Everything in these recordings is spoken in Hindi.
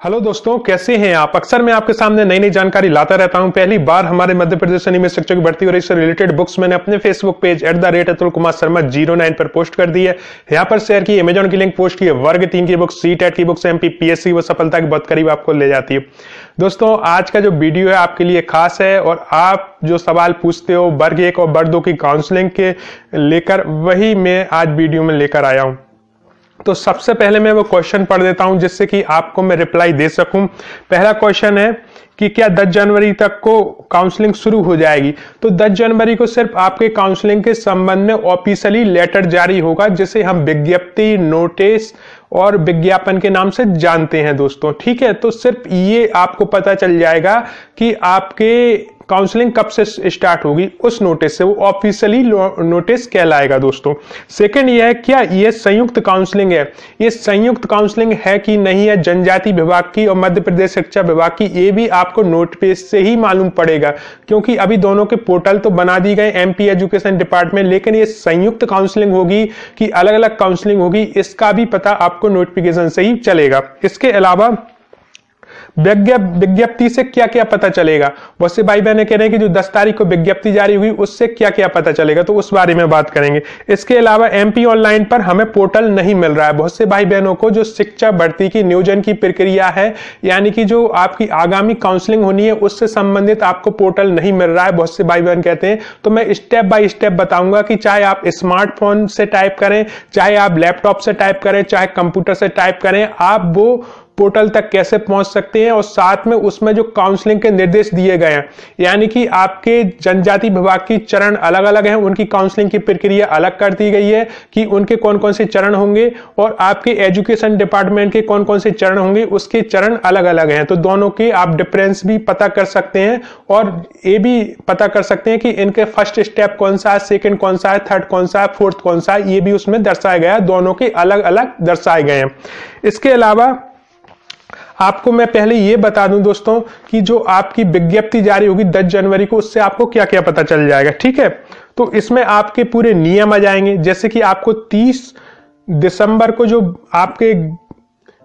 हेलो दोस्तों, कैसे हैं आप? अक्सर मैं आपके सामने नई नई जानकारी लाता रहता हूँ। पहली बार हमारे मध्य प्रदेश में शिक्षक की भर्ती और इससे रिलेटेड बुक्स मैंने अपने Facebook page at the rate Atul Kumar Sharma zero nine पर पोस्ट कर दी है। यहाँ पर शेयर की अमेजोन की लिंक पोस्ट की है। वर्ग तीन की बुक सी टेट की बुक्स एमपी पीएससी वो सफलता की बहुत करीब आपको ले जाती है। दोस्तों, आज का जो वीडियो है आपके लिए खास है और आप जो सवाल पूछते हो, वर्ग एक और वर्ग दो की काउंसलिंग के लेकर, वही मैं आज वीडियो में लेकर आया हूँ। तो सबसे पहले मैं वो क्वेश्चन पढ़ देता हूँ, जिससे कि आपको मैं रिप्लाई दे सकूँ। पहला क्वेश्चन है कि क्या 10 जनवरी तक को काउंसलिंग शुरू हो जाएगी? तो 10 जनवरी को सिर्फ़ आपके काउंसलिंग के संबंध में ऑफिशियली लेटर जारी होगा, जिसे हम विज्ञप्ति नोटिस और विज्ञापन के नाम से जानते हैं दोस्तों। ठीक है तो सिर्फ़ ये आपको पता चल जाएगा कि आपके काउंसलिंग कब से स्टार्ट होगी? उस नोटिस से। वो ऑफिशियली नोटिस कहलाएगा दोस्तों। सेकंड ये है, क्या ये संयुक्त काउंसलिंग है? ये संयुक्त काउंसलिंग है कि नहीं है? जनजाति विभाग की और मध्य प्रदेश शिक्षा विभाग की, ये भी आपको नोटिस से ही मालूम पड़ेगा। क्योंकि अभी दोनों के पोर्टल तो बना दी गए एमपी एजुकेशन डिपार्टमेंट लेकिन ये संयुक्त काउंसलिंग होगी कि अलग अलग काउंसलिंग होगी, इसका भी पता आपको नोटिफिकेशन से ही चलेगा। इसके अलावा विज्ञप्ति से क्या क्या पता चलेगा? बहुत से भाई बहने कह रहे हैं कि जो दस तारीख को विज्ञप्ति जारी हुई, उससे क्या क्या पता चलेगा? तो उस बारे में बात करेंगे। इसके अलावा एमपी ऑनलाइन पर हमें पोर्टल नहीं मिल रहा है। बहुत से भाई बहनों को जो शिक्षा भर्ती की, नियोजन की प्रक्रिया है, यानी कि जो आपकी आगामी काउंसलिंग होनी है, उससे संबंधित आपको पोर्टल नहीं मिल रहा है। बहुत से भाई बहन कहते हैं तो मैं स्टेप बाय स्टेप बताऊँगा कि चाहे आप स्मार्टफ़ोन से टाइप करें, चाहे आप लैपटॉप से टाइप करें, चाहे कंप्यूटर से टाइप करें, आप वो पोर्टल तक कैसे पहुँच सकते हैं और साथ में उसमें जो काउंसलिंग के निर्देश दिए गए हैं, यानी कि आपके जनजाति विभाग की चरण अलग अलग हैं, उनकी काउंसलिंग की प्रक्रिया अलग कर दी गई है कि उनके कौन कौन से चरण होंगे और आपके एजुकेशन डिपार्टमेंट के कौन कौन से चरण होंगे, उसके चरण अलग अलग हैं। तो दोनों के आप डिफरेंस भी पता कर सकते हैं और ये भी पता कर सकते हैं कि इनके फ़र्स्ट स्टेप कौन सा है सेकेंड कौन सा है थर्ड कौन सा है फोर्थ कौन सा है, ये भी उसमें दर्शाया गया दोनों के अलग अलग दर्शाए गए हैं। इसके अलावा आपको मैं पहले ये बता दूँ दोस्तों कि जो आपकी विज्ञप्ति जारी होगी 10 जनवरी को, उससे आपको क्या क्या पता चल जाएगा, ठीक है? तो इसमें आपके पूरे नियम आ जाएँगे। जैसे कि आपको 30 दिसंबर को जो आपके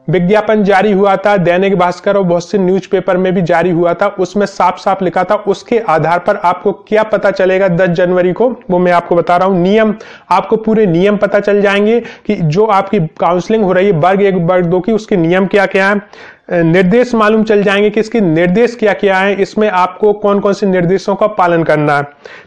विज्ञापन जारी हुआ था, दैनिक भास्कर और बहुत से न्यूज़पेपर में भी जारी हुआ था, उसमें साफ़ साफ़ लिखा था। उसके आधार पर आपको क्या पता चलेगा 10 जनवरी को, वो मैं आपको बता रहा हूँ। नियम, आपको पूरे नियम पता चल जाएँगे कि जो आपकी काउंसलिंग हो रही है, वर्ग एक, वर्ग दो की, उसके नियम क्या क्या है। निर्देश मालूम चल जाएँगे कि इसके निर्देश क्या क्या है, इसमें आपको कौन कौन से निर्देशों का पालन करना है।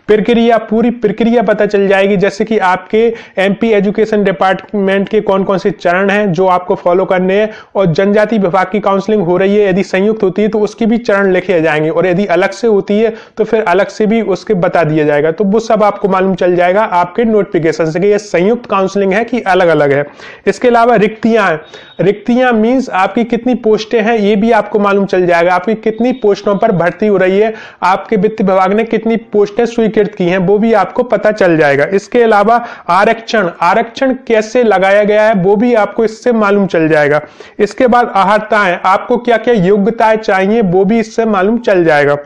प्रक्रिया, पूरी प्रक्रिया पता चल जाएगी, जैसे कि आपके एमपी एजुकेशन डिपार्टमेंट के कौन कौन से चरण हैं, जो आपको फॉलो करने हैं, और जनजाति विभाग की काउंसलिंग हो रही है, यदि संयुक्त होती है तो उसकी भी चरण लिखे जाएँगे, और यदि अलग से होती है तो फिर अलग से भी उसके बता दिया जाएगा। तो वो सब आपको मालूम चल जाएगा, आपके नोटिफिकेशन से, कि ये संयुक्त काउंसलिंग है कि अलग अलग है। इसके अलावा रिक्तियाँ रिक्तियाँ मीन्स आपकी कितनी पोस्टें हैं, ये भी आपको मालूम चल जाएगा। आपकी कितनी पोस्टों पर भर्ती हो रही है, आपके वित्त विभाग ने कितनी पोस्टें स्वीकृत की हैं, वो भी आपको पता चल जाएगा। इसके अलावा आरक्षण आरक्षण कैसे लगाया गया है, वो भी आपको इससे मालूम चल जाएगा। इसके बाद आहर्ताएँ, आपको क्या क्या योग्यताएँ चाहिए, वो भी इससे मालूम चल जाएगा।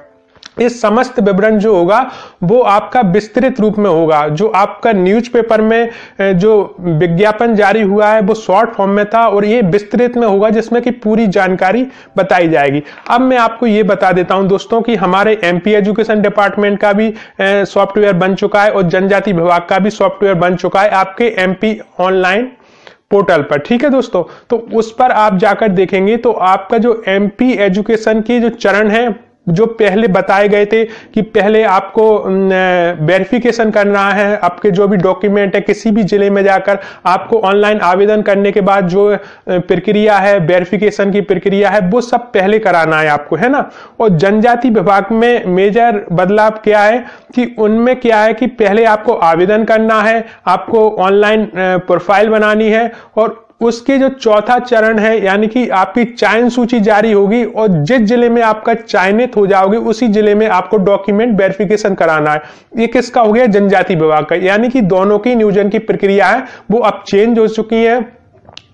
इस समस्त विवरण जो होगा, वो आपका विस्तृत रूप में होगा। जो आपका न्यूज़पेपर में जो विज्ञापन जारी हुआ है, वो शॉर्ट फॉर्म में था और ये विस्तृत में होगा, जिसमें कि पूरी जानकारी बताई जाएगी। अब मैं आपको ये बता देता हूँ दोस्तों कि हमारे एमपी एजुकेशन डिपार्टमेंट का भी सॉफ्टवेयर बन चुका है और जनजाति विभाग का भी सॉफ्टवेयर बन चुका है आपके एमपी ऑनलाइन पोर्टल पर। ठीक है दोस्तों? तो उस पर आप जाकर देखेंगे तो आपका जो एमपी एजुकेशन की जो चरण है जो पहले बताए गए थे कि पहले आपको वेरिफिकेशन करना है, आपके जो भी डॉक्यूमेंट है, किसी भी ज़िले में जाकर आपको ऑनलाइन आवेदन करने के बाद जो प्रक्रिया है वेरिफिकेशन की प्रक्रिया है, वो सब पहले कराना है आपको, है ना? और जनजाति विभाग में मेजर बदलाव क्या है कि उनमें क्या है कि पहले आपको आवेदन करना है, आपको ऑनलाइन प्रोफ़ाइल बनानी है और उसके जो चौथा चरण है, यानी कि आपकी चयन सूची जारी होगी और जिस ज़िले में आपका चयनित हो जाओगे, उसी ज़िले में आपको डॉक्यूमेंट वेरिफिकेशन कराना है। ये किसका हो गया? जनजाति विभाग का। यानी कि दोनों की नियोजन की प्रक्रिया है। वो अब चेंज हो चुकी है।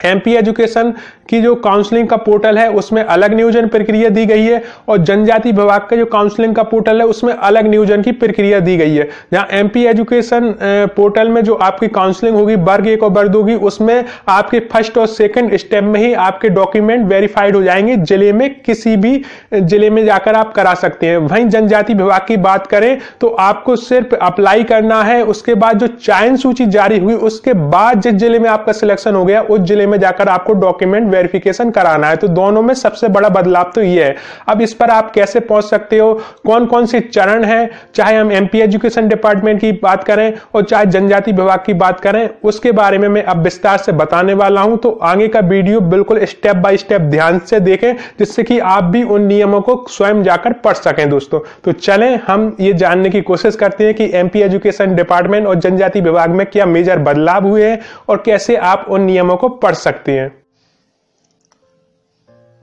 एमपी एजुकेशन की जो काउंसलिंग का पोर्टल है, उसमें अलग नियोजन प्रक्रिया दी गई है और जनजाति विभाग का जो काउंसलिंग का पोर्टल है, उसमें अलग नियोजन की प्रक्रिया दी गई है। जहाँ एमपी एजुकेशन पोर्टल में जो आपकी काउंसलिंग होगी, वर्ग एक और वर्ग होगी उसमें आपके फ़र्स्ट और सेकंड स्टेप में ही आपके डॉक्यूमेंट वेरीफाइड हो जाएँगे, ज़िले में किसी भी ज़िले में जाकर आप करा सकते हैं। वहीं जनजाति विभाग की बात करें तो आपको सिर्फ़ अप्लाई करना है, उसके बाद जो चयन सूची जारी हुई, उसके बाद जिस ज़िले में आपका सिलेक्शन हो गया, उस ज़िले में जाकर आपको डॉक्यूमेंट वेरिफिकेशन कराना है तो दोनों में सबसे बड़ा बदलाव तो ये है। अब इस पर आप कैसे पहुँच सकते हो? कौन कौन से चरण है? चाहे हम एमपी एजुकेशन डिपार्टमेंट की बात करें और चाहे जनजाति विभाग की बात करें, उसके बारे में मैं अब विस्तार से बताने वाला हूँ। तो आगे का वीडियो बिल्कुल स्टेप बाय स्टेप ध्यान से देखें, जिससे कि आप भी उन नियमों को स्वयं जाकर पढ़ सकें दोस्तों। तो चलें, हम ये जानने की कोशिश करते हैं कि एमपी एजुकेशन डिपार्टमेंट और जनजाति विभाग में क्या मेजर बदलाव हुए हैं और कैसे आप उन नियमों को पढ़ सकते हैं।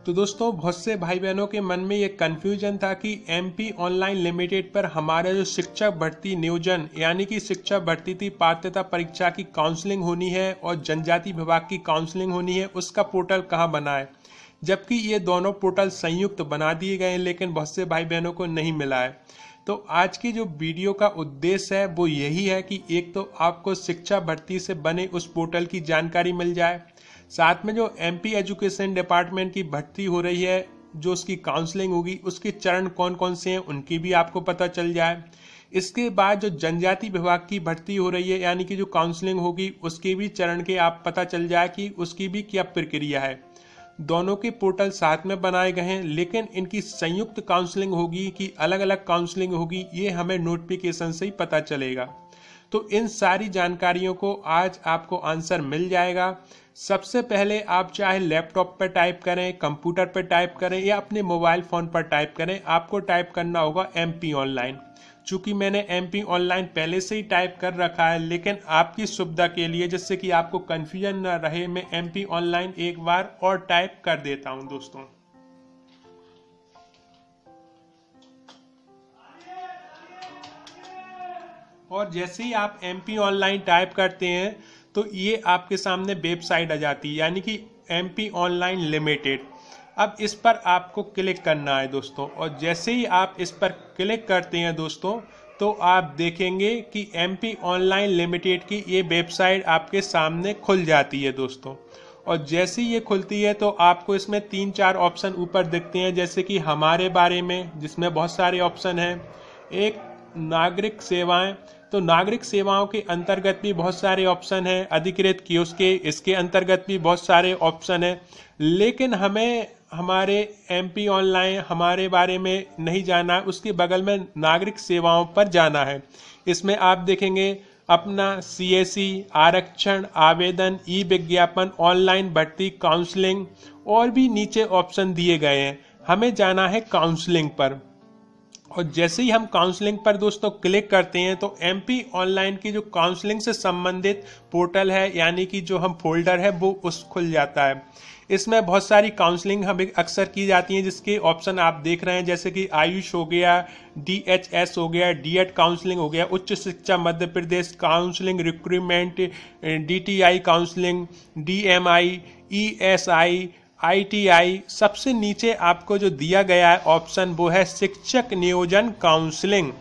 तो दोस्तों, बहुत से भाई बहनों के मन में ये कन्फ्यूज़न था कि एमपी ऑनलाइन लिमिटेड पर हमारा जो शिक्षक भर्ती नियोजन, यानी कि शिक्षक भर्ती थी, पात्रता परीक्षा की काउंसलिंग होनी है और जनजाति विभाग की काउंसलिंग होनी है, उसका पोर्टल कहाँ बना है? जबकि ये दोनों पोर्टल संयुक्त बना दिए गए हैं, लेकिन बहुत से भाई बहनों को नहीं मिला है। तो आज की जो वीडियो का उद्देश्य है, वो यही है कि एक तो आपको शिक्षा भर्ती से बने उस पोर्टल की जानकारी मिल जाए साथ में जो एमपी एजुकेशन डिपार्टमेंट की भर्ती हो रही है, जो उसकी काउंसलिंग होगी, उसके चरण कौन कौन से हैं, उनकी भी आपको पता चल जाए। इसके बाद जो जनजाति विभाग की भर्ती हो रही है, यानी कि जो काउंसलिंग होगी, उसके भी चरण के आप पता चल जाए कि उसकी भी क्या प्रक्रिया है। दोनों के पोर्टल साथ में बनाए गए हैं, लेकिन इनकी संयुक्त काउंसलिंग होगी कि अलग अलग काउंसलिंग होगी, ये हमें नोटिफिकेशन से ही पता चलेगा। तो इन सारी जानकारियों को आज आपको आंसर मिल जाएगा। सबसे पहले आप चाहे लैपटॉप पर टाइप करें, कंप्यूटर पर टाइप करें या अपने मोबाइल फ़ोन पर टाइप करें, आपको टाइप करना होगा एमपी ऑनलाइन चूँकि मैंने एमपी ऑनलाइन पहले से ही टाइप कर रखा है, लेकिन आपकी सुविधा के लिए, जिससे कि आपको कन्फ्यूज़न न रहे, मैं एमपी ऑनलाइन एक बार और टाइप कर देता हूँ, दोस्तों। और जैसे ही आप एमपी ऑनलाइन टाइप करते हैं तो ये आपके सामने वेबसाइट आ जाती है, यानी कि एम पी ऑनलाइन लिमिटेड अब इस पर आपको क्लिक करना है दोस्तों, और जैसे ही आप इस पर क्लिक करते हैं दोस्तों तो आप देखेंगे कि एम पी ऑनलाइन लिमिटेड की ये वेबसाइट आपके सामने खुल जाती है दोस्तों। और जैसे ये खुलती है तो आपको इसमें तीन चार ऑप्शन ऊपर दिखते हैं, जैसे कि हमारे बारे में, जिसमें बहुत सारे ऑप्शन हैं। एक, नागरिक सेवाएँ तो नागरिक सेवाओं के अंतर्गत भी बहुत सारे ऑप्शन हैं, अधिकृत कियोस्के इसके अंतर्गत भी बहुत सारे ऑप्शन हैं। लेकिन हमें हमारे एमपी ऑनलाइन हमारे बारे में नहीं जाना, उसके बगल में नागरिक सेवाओं पर जाना है। इसमें आप देखेंगे अपना सीएससी आरक्षण, आवेदन ई विज्ञापन ऑनलाइन भर्ती काउंसलिंग और भी नीचे ऑप्शन दिए गए हैं। हमें जाना है काउंसलिंग पर। और जैसे ही हम काउंसलिंग पर दोस्तों क्लिक करते हैं तो एमपी ऑनलाइन की जो काउंसलिंग से संबंधित पोर्टल है, यानी कि जो हम फोल्डर है, वो उस खुल जाता है। इसमें बहुत सारी काउंसलिंग हमें अक्सर की जाती है, जिसके ऑप्शन आप देख रहे हैं, जैसे कि आयुष हो गया डी एच एस हो गया डी एड काउंसलिंग हो गया, उच्च शिक्षा, Madhya Pradesh counselling recruitment D T I counselling D M I E S I ITI सबसे नीचे आपको जो दिया गया है ऑप्शन, वो है शिक्षक नियोजन काउंसलिंग।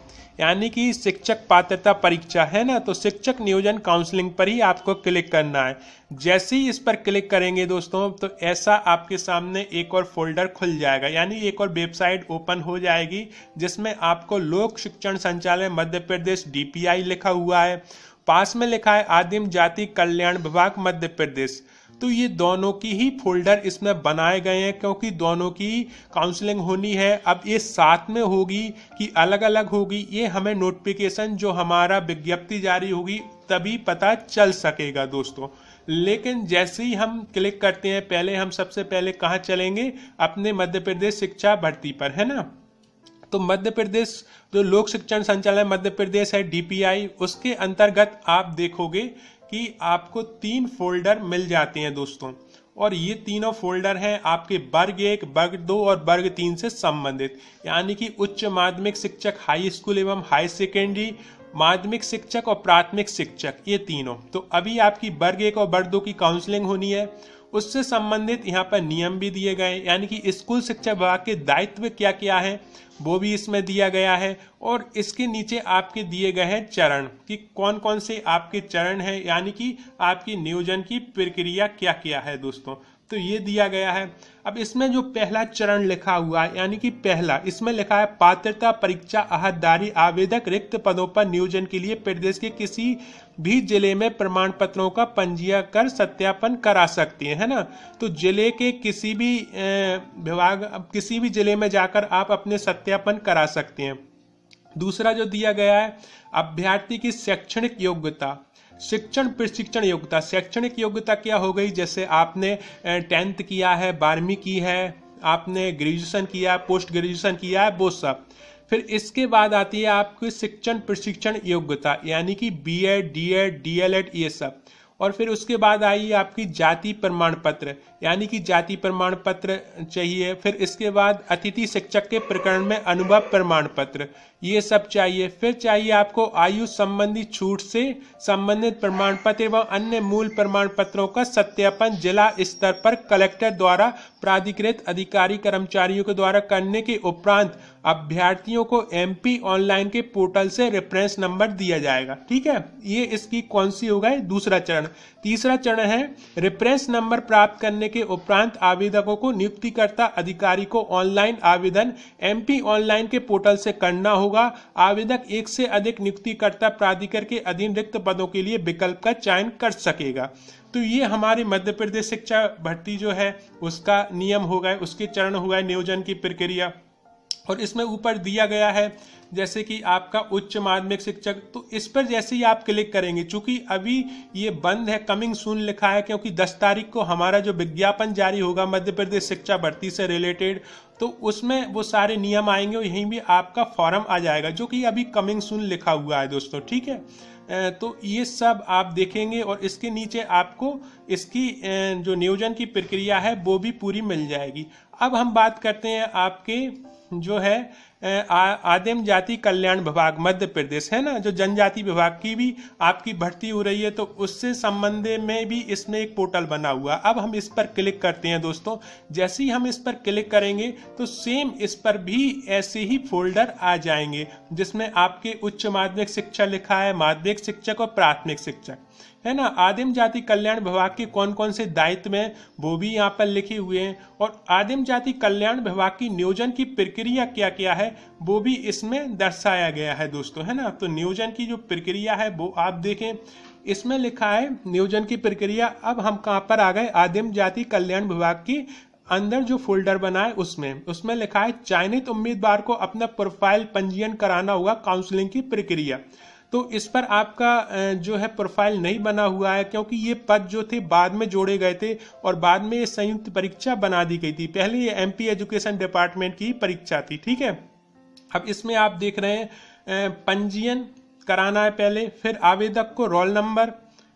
यानी कि शिक्षक पात्रता परीक्षा, है ना? तो शिक्षक नियोजन काउंसलिंग पर ही आपको क्लिक करना है। जैसे ही इस पर क्लिक करेंगे दोस्तों तो ऐसा आपके सामने एक और फोल्डर खुल जाएगा। यानी एक और वेबसाइट ओपन हो जाएगी, जिसमें आपको लोक शिक्षण संचालय, मध्य प्रदेश, डीपीआई लिखा हुआ है। पास में लिखा है, आदिम जाति कल्याण विभाग, मध्य प्रदेश। तो ये दोनों की ही फोल्डर इसमें बनाए गए हैं, क्योंकि दोनों की काउंसलिंग होनी है। अब ये साथ में होगी कि अलग अलग होगी, ये हमें नोटिफिकेशन जो हमारा विज्ञप्ति जारी होगी, तभी पता चल सकेगा दोस्तों। लेकिन जैसे ही हम क्लिक करते हैं, पहले हम सबसे पहले कहाँ चलेंगे? अपने मध्य प्रदेश शिक्षा भर्ती पर, है ना? तो मध्य प्रदेश जो लोक शिक्षण संचालन मध्य प्रदेश है डीपीआई उसके अंतर्गत आप देखोगे कि आपको तीन फोल्डर मिल जाते हैं दोस्तों। और ये तीनों फोल्डर हैं आपके वर्ग एक, वर्ग दो और वर्ग तीन से संबंधित। यानी कि उच्च माध्यमिक शिक्षक हाई स्कूल एवं हाई सेकेंडरी, माध्यमिक शिक्षक और प्राथमिक शिक्षक, ये तीनों। तो अभी आपकी वर्ग एक और वर्ग दो की काउंसलिंग होनी है। उससे संबंधित यहाँ पर नियम भी दिए गए यानी कि स्कूल शिक्षा विभाग के दायित्व क्या क्या है? वो भी इसमें दिया गया है और इसके नीचे आपके दिए गए हैं चरण कि कौन कौन से आपके चरण हैं, यानी कि आपकी नियोजन की प्रक्रिया क्या क्या है दोस्तों। तो ये दिया गया है। अब इसमें जो पहला चरण लिखा हुआ है, यानी कि पहला, इसमें लिखा है, पात्रता परीक्षा अहददारी आवेदक रिक्त पदों पर नियोजन के लिए प्रदेश के किसी भी ज़िले में प्रमाण पत्रों का पंजीयन कर सत्यापन करा सकते हैं, है ना? तो ज़िले के किसी भी विभाग किसी भी ज़िले में जाकर आप अपने सत्यापन करा सकते हैं। दूसरा जो दिया गया है, अभ्यर्थी की शैक्षणिक योग्यता। शिक्षण प्रशिक्षण योग्यता। शैक्षणिक योग्यता क्या हो गई? जैसे आपने टेंथ किया है, बारहवीं की है, आपने ग्रेजुएशन किया, पोस्ट ग्रेजुएशन किया है वो सब। फिर इसके बाद आती है आपकी शिक्षण प्रशिक्षण योग्यता, यानी कि B Ed D Ed D El Ed ये सब। और फिर उसके बाद आई है आपकी जाति प्रमाण पत्र, यानी कि जाति प्रमाण पत्र चाहिए। फिर इसके बाद अतिथि शिक्षक के प्रकरण में अनुभव प्रमाण पत्र ये सब चाहिए। फिर चाहिए आपको आयु संबंधी छूट से संबंधित प्रमाण पत्र एवं अन्य मूल प्रमाण पत्रों का सत्यापन जिला स्तर पर कलेक्टर द्वारा, प्राधिकृत अधिकारी कर्मचारियों के द्वारा करने के उपरांत अभ्यर्थियों को एमपी ऑनलाइन के पोर्टल से रेफरेंस नंबर दिया जाएगा। ठीक है? ये इसकी कौन सी होगा दूसरा चरण। तीसरा चरण है, रेफरेंस नंबर प्राप्त करने के उपरांत आवेदकों को नियुक्तिकर्ता अधिकारी को ऑनलाइन आवेदन एमपी ऑनलाइन के पोर्टल से करना होगा। आवेदक एक से अधिक नियुक्तिकर्ता प्राधिकर के अधीन रिक्त पदों के लिए विकल्प का चयन कर सकेगा। तो ये हमारी मध्य प्रदेश शिक्षा भर्ती जो है, उसका नियम हो गए, उसके चरण हो गए, नियोजन की प्रक्रिया। और इसमें ऊपर दिया गया है, जैसे कि आपका उच्च माध्यमिक शिक्षक तो इस पर जैसे ही आप क्लिक करेंगे, चूँकि अभी ये बंद है, कमिंग सून लिखा है, क्योंकि 10 तारीख को हमारा जो विज्ञापन जारी होगा मध्य प्रदेश शिक्षा भर्ती से रिलेटेड तो उसमें वो सारे नियम आएँगे और यहीं भी आपका फॉर्म आ जाएगा, जो कि अभी कमिंग सुन लिखा हुआ है दोस्तों, ठीक है? तो ये सब आप देखेंगे और इसके नीचे आपको इसकी जो नियोजन की प्रक्रिया है, वो भी पूरी मिल जाएगी। अब हम बात करते हैं आपके जो है आदिम जाति कल्याण विभाग, मध्य प्रदेश, है ना? जो जनजाति विभाग की भी आपकी भर्ती हो रही है तो उससे संबंध में भी इसमें एक पोर्टल बना हुआ। अब हम इस पर क्लिक करते हैं दोस्तों। जैसे ही हम इस पर क्लिक करेंगे तो सेम इस पर भी ऐसे ही फोल्डर आ जाएँगे, जिसमें आपके उच्च माध्यमिक शिक्षा लिखा है, माध्यमिक शिक्षक और प्राथमिक शिक्षक। है ना? आदिम जाति कल्याण विभाग के कौन कौन से दायित्व हैं, वो भी यहाँ पर लिखे हुए हैं। और आदिम जाति कल्याण विभाग की नियोजन की प्रक्रिया क्या क्या है, वो भी इसमें दर्शाया गया है दोस्तों, है ना? तो नियोजन की जो प्रक्रिया है, वो आप देखें। इसमें लिखा है, नियोजन की प्रक्रिया, अब हम कहाँ पर आ गए? आदिम जाति कल्याण विभाग की अंदर जो फोल्डर बना है, उसमें। उसमें लिखा है, चयनित उम्मीदवार को अपना प्रोफ़ाइल पंजीयन कराना होगा, काउंसलिंग की प्रक्रिया। तो इस पर आपका जो है प्रोफ़ाइल नहीं बना हुआ है, क्योंकि ये पद जो थे बाद में जोड़े गए थे और बाद में ये संयुक्त परीक्षा बना दी गई थी। पहले ये एमपी एजुकेशन डिपार्टमेंट की परीक्षा थी, ठीक है? अब इसमें आप देख रहे हैं पंजीयन कराना है पहले, फिर आवेदक को रोल नंबर,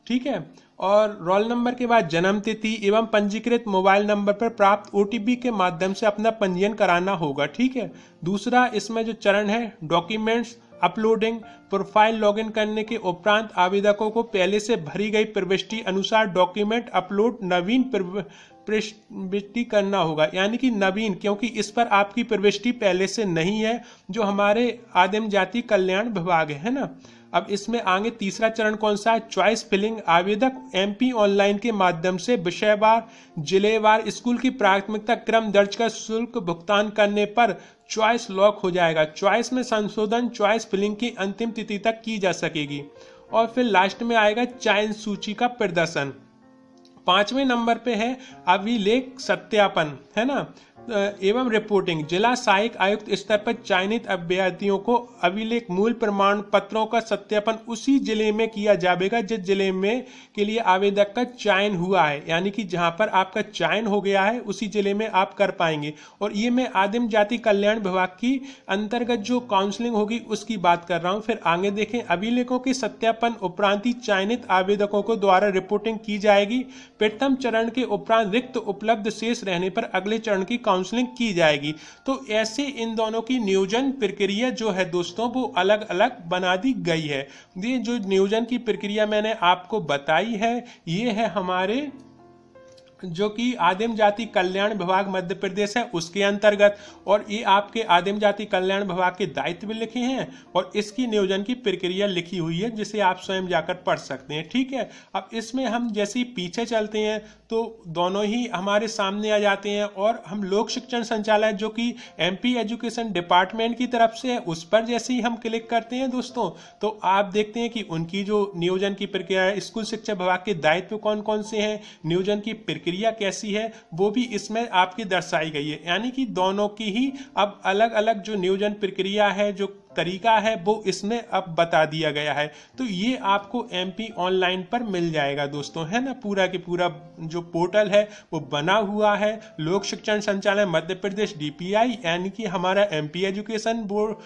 ठीक है? और रोल नंबर के बाद जन्म तिथि एवं पंजीकृत मोबाइल नंबर पर प्राप्त ओटीपी के माध्यम से अपना पंजीयन कराना होगा, ठीक है? दूसरा इसमें जो चरण है, डॉक्यूमेंट्स अपलोडिंग, प्रोफ़ाइल लॉगिन करने के उपरांत आवेदकों को पहले से भरी गई प्रविष्टि अनुसार डॉक्यूमेंट अपलोड नवीन प्रविष्टि करना होगा। यानी कि नवीन, क्योंकि इस पर आपकी प्रविष्टि पहले से नहीं है, जो हमारे आदिम जाति कल्याण विभाग है ना? अब इसमें आगे तीसरा चरण कौन सा है? Choice filling. आवेदक एमपी ऑनलाइन के माध्यम से विषयवार, जिलेवार स्कूल की प्राथमिकता क्रम दर्ज कर शुल्क भुगतान करने पर च्वाइस लॉक हो जाएगा। चॉइस में संशोधन चॉइस फिलिंग की अंतिम तिथि तक की जा सकेगी। और फिर लास्ट में आएगा चयन सूची का प्रदर्शन। पाँचवें नंबर पे है अभिलेख सत्यापन, है ना? एवं रिपोर्टिंग जिला सहायक आयुक्त स्तर पर चयनित अभ्यर्थियों को अभिलेख मूल प्रमाण पत्रों का सत्यापन उसी ज़िले में किया जाएगा, जिस ज़िले में के लिए आवेदक का चयन हुआ है। यानी कि जहाँ पर आपका चयन हो गया है, उसी ज़िले में आप कर पाएँगे। और ये मैं आदिम जाति कल्याण विभाग की अंतर्गत जो काउंसलिंग होगी, उसकी बात कर रहा हूँ। फिर आगे देखें, अभिलेखों के सत्यापन उपरांत चयनित आवेदकों को द्वारा रिपोर्टिंग की जाएगी। प्रथम चरण के उपरांत रिक्त उपलब्ध शेष रहने पर अगले चरण की काउंसलिंग की जाएगी। तो ऐसे इन दोनों की नियोजन प्रक्रिया जो है दोस्तों, वो अलग अलग बना दी गई है। ये जो नियोजन की प्रक्रिया मैंने आपको बताई है, ये है हमारे जो कि आदिम जाति कल्याण विभाग मध्य प्रदेश है, उसके अंतर्गत। और ये आपके आदिम जाति कल्याण विभाग के दायित्व लिखे हैं और इसकी नियोजन की प्रक्रिया लिखी हुई है, जिसे आप स्वयं जाकर पढ़ सकते हैं। ठीक है, अब इसमें हम जैसे पीछे चलते हैं तो दोनों ही हमारे सामने आ जाते हैं और हम लोक शिक्षण संचालय, जो कि एमपी एजुकेशन डिपार्टमेंट की तरफ़ से है, उस पर जैसे ही हम क्लिक करते हैं दोस्तों तो आप देखते हैं कि उनकी जो नियोजन की प्रक्रिया है, स्कूल शिक्षा विभाग के दायित्व कौन कौन से हैं, नियोजन की प्रक्रिया प्रक्रिया कैसी है, वो भी इसमें आपकी दर्शाई गई है। यानी कि दोनों की ही अब अलग अलग जो नियोजन प्रक्रिया है, जो तरीका है, वो इसमें अब बता दिया गया है। तो ये आपको एमपी ऑनलाइन पर मिल जाएगा दोस्तों, है ना? पूरा के पूरा जो पोर्टल है, वो बना हुआ है। लोक शिक्षण संचालन, मध्य प्रदेश डीपीआई यानी कि हमारा एमपी एजुकेशन बोर्ड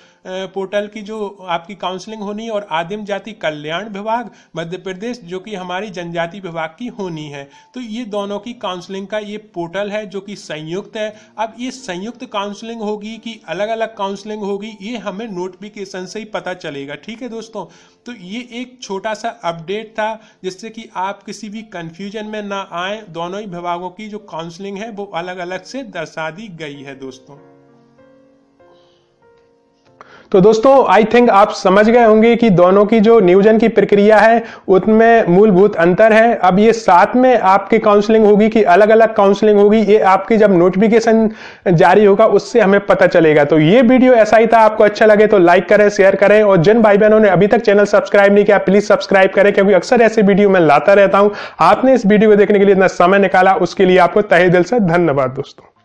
पोर्टल की जो आपकी काउंसलिंग होनी है, और आदिम जाति कल्याण विभाग, मध्य प्रदेश, जो कि हमारी जनजाति विभाग की होनी है। तो ये दोनों की काउंसलिंग का ये पोर्टल है, जो कि संयुक्त है। अब ये संयुक्त काउंसलिंग होगी कि अलग अलग काउंसलिंग होगी, ये हमें नोट नोटिफिकेशन से ही पता चलेगा। ठीक है दोस्तों? तो ये एक छोटा सा अपडेट था, जिससे कि आप किसी भी कंफ्यूजन में ना आए। दोनों ही विभागों की जो काउंसलिंग है, वो अलग अलग से दर्शा दी गई है दोस्तों। तो दोस्तों आई थिंक आप समझ गए होंगे कि दोनों की जो नियोजन की प्रक्रिया है, उसमें मूलभूत अंतर है। अब ये साथ में आपकी काउंसलिंग होगी कि अलग अलग काउंसलिंग होगी, ये आपकी जब नोटिफिकेशन जारी होगा, उससे हमें पता चलेगा। तो ये वीडियो ऐसा ही था, आपको अच्छा लगे तो लाइक करें शेयर करें और जिन भाई बहनों ने अभी तक चैनल सब्सक्राइब नहीं किया प्लीज़ सब्सक्राइब करें, क्योंकि अक्सर ऐसे वीडियो मैं लाता रहता हूँ। आपने इस वीडियो को देखने के लिए इतना समय निकाला, उसके लिए आपको तहे दिल से धन्यवाद, दोस्तों।